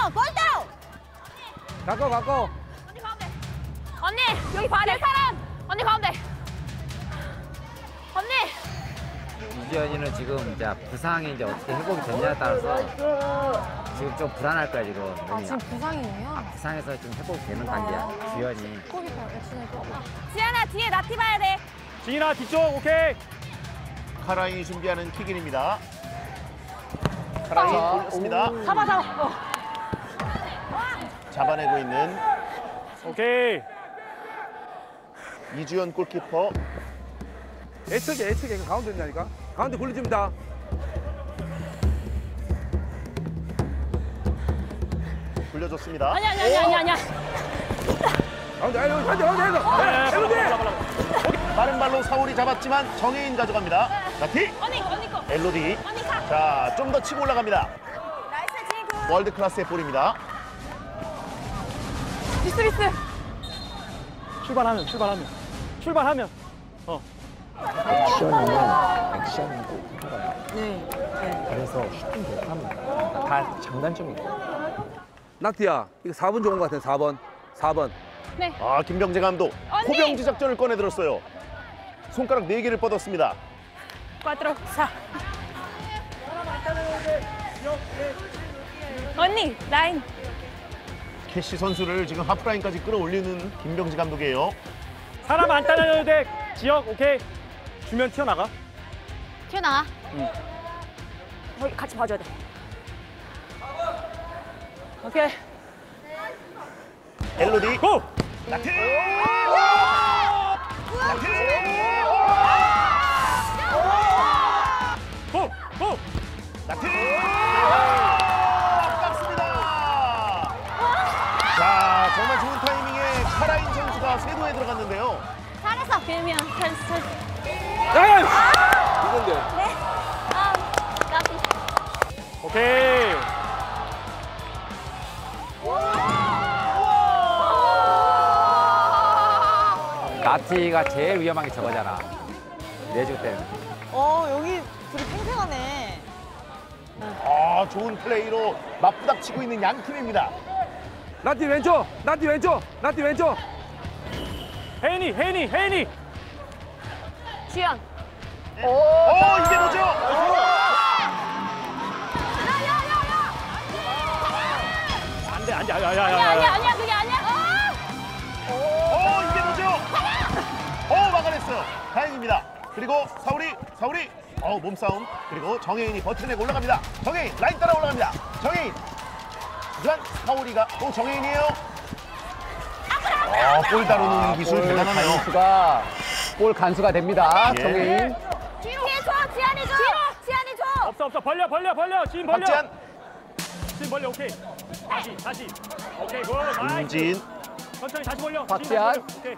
다운 볼 다운 가까워 가까워 언니 가운데 언니 여기 봐야 돼 사람 언니 가운데 언니 이주연이는 지금 이제 부상이 이제 어떻게 회복이 됐냐에 따라서 지금 좀 불안할 거야 지금. 아. 지금 부상이네요. 부상에서 지금 회복이 되는 단계야. 주연이. 역시나 또. 지안아 뒤에 나티 봐야 돼 지인아 뒤쪽 오케이. 카라인이 준비하는 킥인입니다. 카라인 올렸습니다. 잡아 잡아 어. 잡아내고 있는 오케이. 이주연 골키퍼. 애측에 애측에 가운데 있다니까 가운데 굴려줍니다 굴려줬습니다. 아니 아니 아니 아니 아니야 가운데 아니 여기 가운데 가운데 네, 가운데 빨라, 빨라, 빨라. 빠른 발로 사울이 잡았지만 정혜인 가져갑니다. 나티 언니 언니 거 엘로디. 언니 가 자, 좀 더 치고 올라갑니다. nice 지구 월드 클래스의 볼입니다. 미스 미스 출발하면 출발하면 출발하면. 어. 액션이면 액션이고 네. 그래서 슈팅 못합니다. 다 장단점이 있어요. 나티야 이거 4번 좋은 것 같아 4번 4번 아, 김병지 감독. 언니! 호병지 작전을 꺼내들었어요. 손가락 네개를 뻗었습니다. cuatro 사 언니 라인 케시 선수를 지금 하프라인까지 끌어올리는 김병지 감독이에요. 사람 안 따라줘도 돼. 지역 오케이. 주면 튀어나가. 튀어나와 거기 같이 봐줘야 돼 오케이 엘로디. 고! 나티! 고! 카라인 선수가 쇄도에 들어갔는데요. 잘했어 빌면 잘했어 잘했어 야! 이건데 아 나티 오케이. 나티가 제일 위험한 게 저거잖아. 내주 때문에. 어, 여기 둘이 팽팽하네. 아, 좋은 플레이로 맞부닥치고 있는 양 팀입니다. 낙티 왼쪽 낙티 왼쪽 낙티 왼쪽 혜인이 혜인이 혜인이. 주연 어, 이게 뭐죠? 안돼 안돼 야야야야. 아니야 아니야 그게 아니야 어, 이게 뭐죠? 어, 막아냈어요. 다행입니다. 그리고 사우리, 사우리. 어, 몸싸움. 그리고 정혜인이 버텨내고 올라갑니다. 정혜인, 라인 따라 올라갑니다. 정혜인. 하지만 사우리가 또 정혜인이에요. 어, 볼 다루는 기술 대단하네요. 간수가 골 간수가 됩니다. 예. 정혜인. 뒤에 줘 지안이 줘 지안이 줘 없어 없어 벌려 벌려 벌려 지금 벌려. 박지안, 지금 벌려 오케이. 다시 다시. 오케이 good. Nice. 김진. 천천히 다시 벌려. 박지안. 다시 벌려. 오케이.